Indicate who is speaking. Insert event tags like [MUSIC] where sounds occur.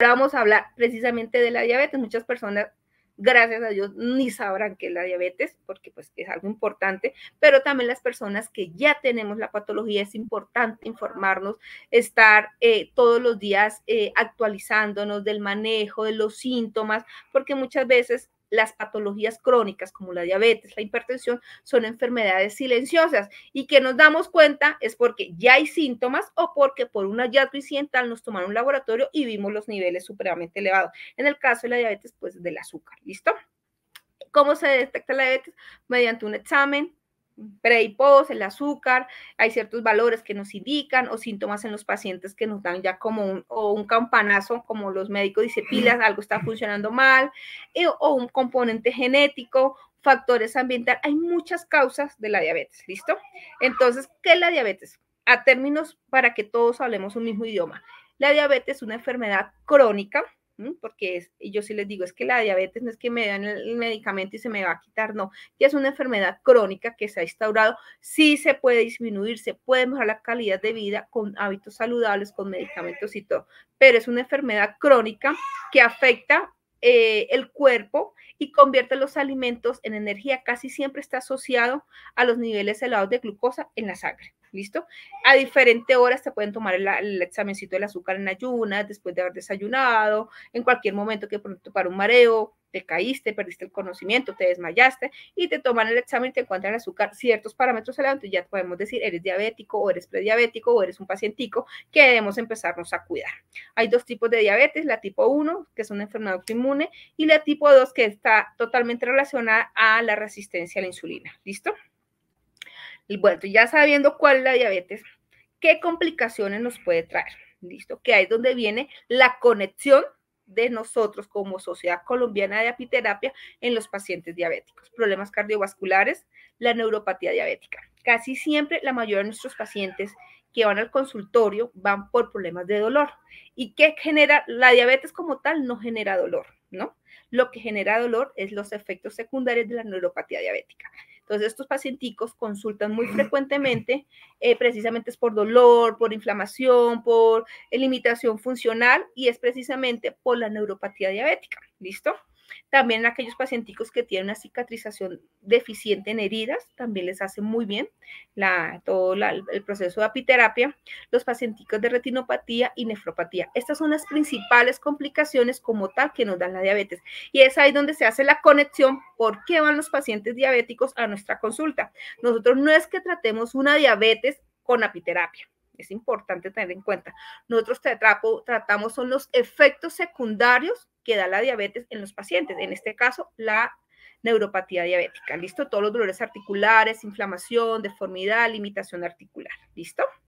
Speaker 1: Ahora vamos a hablar precisamente de la diabetes. Muchas personas, gracias a Dios, ni sabrán qué es la diabetes, porque pues es algo importante, pero también las personas que ya tenemos la patología, es importante informarnos, estar eh, todos los días eh, actualizándonos del manejo, de los síntomas, porque muchas veces las patologías crónicas como la diabetes, la hipertensión, son enfermedades silenciosas y que nos damos cuenta es porque ya hay síntomas o porque por un hallazgo incidental nos tomaron un laboratorio y vimos los niveles supremamente elevados. En el caso de la diabetes, pues del azúcar. ¿Listo? ¿Cómo se detecta la diabetes? Mediante un examen pre y post, el azúcar, hay ciertos valores que nos indican o síntomas en los pacientes que nos dan ya como un, o un campanazo, como los médicos dicen, pilas, [CLEARS THROAT] algo está funcionando mal, eh, o un componente genético, factores ambientales. Hay muchas causas de la diabetes, ¿listo? Entonces, ¿qué es la diabetes? A términos para que todos hablemos un mismo idioma. La diabetes es una enfermedad crónica, porque es, yo sí les digo, es que la diabetes no es que me dan el medicamento y se me va a quitar, no, ya es una enfermedad crónica que se ha instaurado, sí se puede disminuir, se puede mejorar la calidad de vida con hábitos saludables, con medicamentos y todo, pero es una enfermedad crónica que afecta eh, el cuerpo y convierte los alimentos en energía, casi siempre está asociado a los niveles elevados de glucosa en la sangre. ¿Listo? A diferentes horas te pueden tomar el, el examencito del azúcar en ayunas, después de haber desayunado, en cualquier momento que pronto para un mareo, te caíste, perdiste el conocimiento, te desmayaste y te toman el examen y te encuentran el azúcar ciertos parámetros elevados, ya podemos decir eres diabético o eres prediabético o eres un pacientico que debemos empezarnos a cuidar. Hay dos tipos de diabetes, la tipo 1, que es una enfermedad autoinmune, y la tipo 2, que está totalmente relacionada a la resistencia a la insulina. ¿Listo? Y bueno, ya sabiendo cuál es la diabetes, ¿qué complicaciones nos puede traer? ¿Listo? Que ahí es donde viene la conexión de nosotros como Sociedad Colombiana de Apiterapia en los pacientes diabéticos. Problemas cardiovasculares, la neuropatía diabética. Casi siempre la mayoría de nuestros pacientes que van al consultorio van por problemas de dolor. ¿Y qué genera? La diabetes como tal no genera dolor, ¿no? Lo que genera dolor es los efectos secundarios de la neuropatía diabética. Entonces, estos pacienticos consultan muy frecuentemente, eh, precisamente es por dolor, por inflamación, por limitación funcional y es precisamente por la neuropatía diabética. ¿Listo? También aquellos pacienticos que tienen una cicatrización deficiente en heridas, también les hace muy bien la, todo el proceso de apiterapia. Los pacienticos de retinopatía y nefropatía. Estas son las principales complicaciones como tal que nos dan la diabetes. Y es ahí donde se hace la conexión por qué van los pacientes diabéticos a nuestra consulta. Nosotros no es que tratemos una diabetes con apiterapia es importante tener en cuenta. Nosotros tratamos son los efectos secundarios que da la diabetes en los pacientes, en este caso la neuropatía diabética. ¿Listo? Todos los dolores articulares, inflamación, deformidad, limitación articular. ¿Listo?